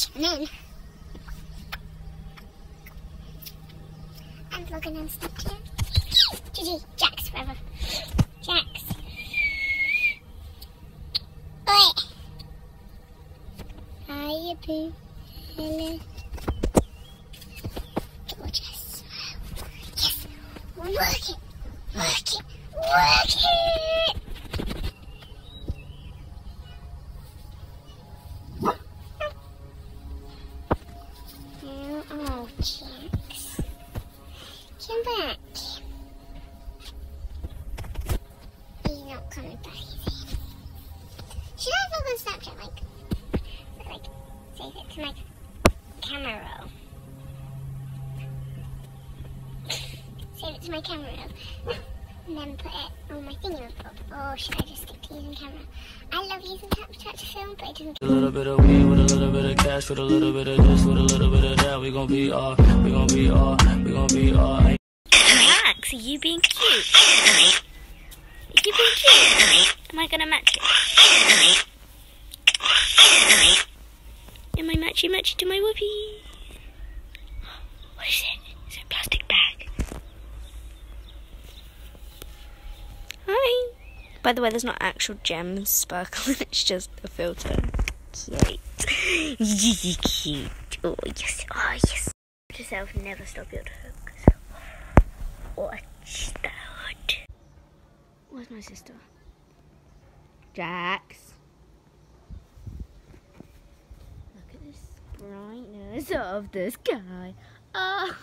Shannon. I'm vlogging on Snapchat. Gigi, Jax forever. Jax. Oi. Hiya. Hello. Gorgeous. Yes. Work it. Work it. Work it. Jax. Come back. He's not coming back? Should I vlog on Snapchat, like, like, save it to my camera roll? Save it to my camera roll. And then put it on my thingy Or oh, should I just stick to using camera? I love using Snapchat to film, but it doesn't A little bit of weed with a little bit of cash, with a little bit of this, with a little bit of that. We gon' be all, we gon' be all, we gon' be all. Max, are you being cute? Are you being cute? Am I gonna match it? Am I matchy matchy to my whoopee? What is it? Is it a plastic bag? Hi. By the way, there's not actual gems sparkling, it's just a filter. Cute. cute. Oh, yes. Oh, yes. Yourself, never stop your talk. Watch that. Where's my sister? Jax. Look at this brightness of the sky. Oh.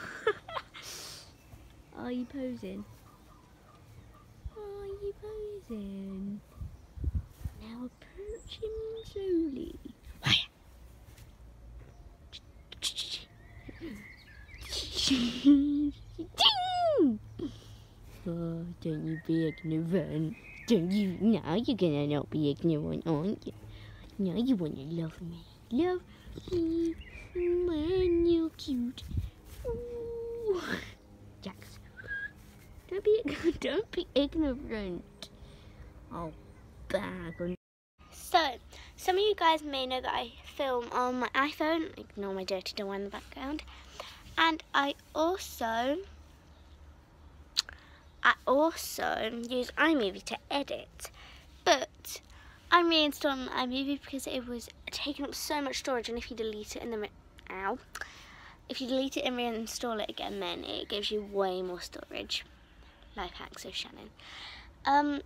Are you posing? Are you posing? Now approaching slowly. Ding! Oh, don't you be ignorant. Don't you? Now you're gonna not be ignorant, aren't you? Now you wanna love me. Love me. Man, you're cute. Ooh. Jax. Don't be, don't be ignorant. Oh, bag on. So, some of you guys may know that I film on my iPhone. Ignore my dirty door in the background. And I also I also use iMovie to edit, but I'm reinstalling iMovie because it was taking up so much storage, and if you delete it and then ow, if you delete it and reinstall it again, then it gives you way more storage. Life hack, so Shannon. Um,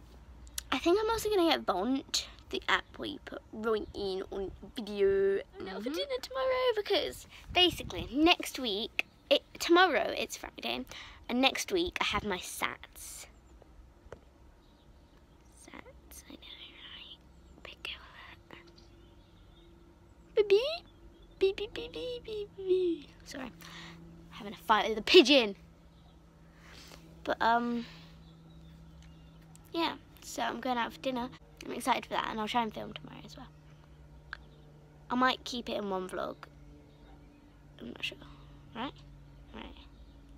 I think I'm also gonna get Vont, the app where you put right in on video now for dinner tomorrow because basically next week, it tomorrow it's Friday, and next week I have my SATs. SATs, I know, right? Big girl. Baby, beep beep beep. Sorry, having a fight with a pigeon. But um, yeah. So I'm going out for dinner. I'm excited for that, and I'll try and film tomorrow as well. I might keep it in one vlog. I'm not sure. Right? Right.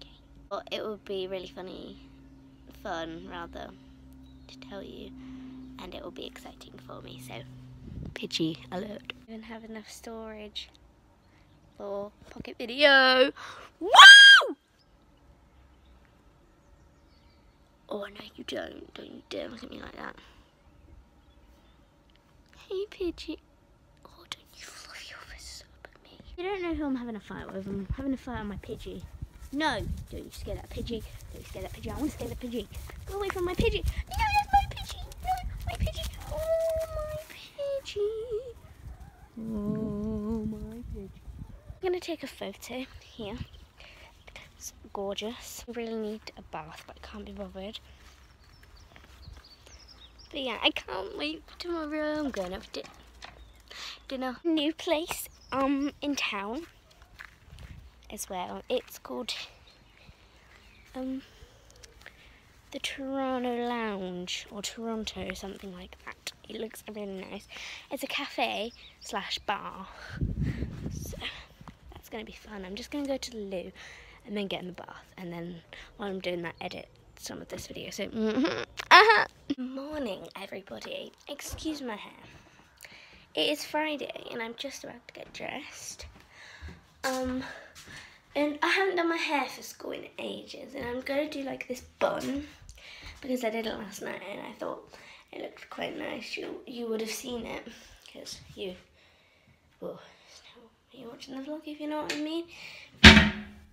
Okay. Well, it would be really funny, fun rather, to tell you, and it will be exciting for me. So, Pidgey alert. I don't have enough storage for pocket video. Woo! Oh no, you don't. Don't you dare look at me like that. Hey, Pidgey. Oh, don't you fluff your face up at me. You don't know who I'm having a fight with. I'm having a fight on my Pidgey. No, don't you scare that Pidgey. Don't you scare that Pidgey. I want to scare that Pidgey. Go away from my Pidgey. No, that's my Pidgey. No, my Pidgey. Oh, my Pidgey. Oh, my Pidgey. I'm going to take a photo here. It's gorgeous. I really need a bath, but I can't be bothered. But yeah, I can't wait for tomorrow. I'm going up to dinner. New place um in town as well. It's called um the Toronto Lounge or Toronto, something like that. It looks really nice. It's a cafe slash bar. So that's gonna be fun. I'm just gonna go to the loo and then get in the bath and then while I'm doing that edit some of this video. So uh-huh. morning everybody. Excuse my hair. It is Friday and I'm just about to get dressed. Um, and I haven't done my hair for school in ages, and I'm going to do like this bun because I did it last night and I thought it looked quite nice. You you would have seen it because you, well, you watching the vlog if you know what I mean.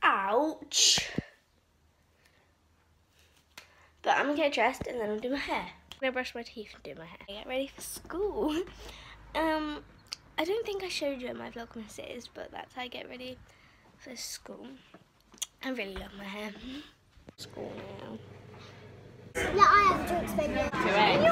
Ouch! But I'm gonna get dressed and then I'll do my hair. I'm gonna brush my teeth and do my hair. I Get ready for school. Um, I don't think I showed you in my vlogmases, but that's how I get ready for school. I really love my hair. School now. Yeah, I have to explain it. Two eggs.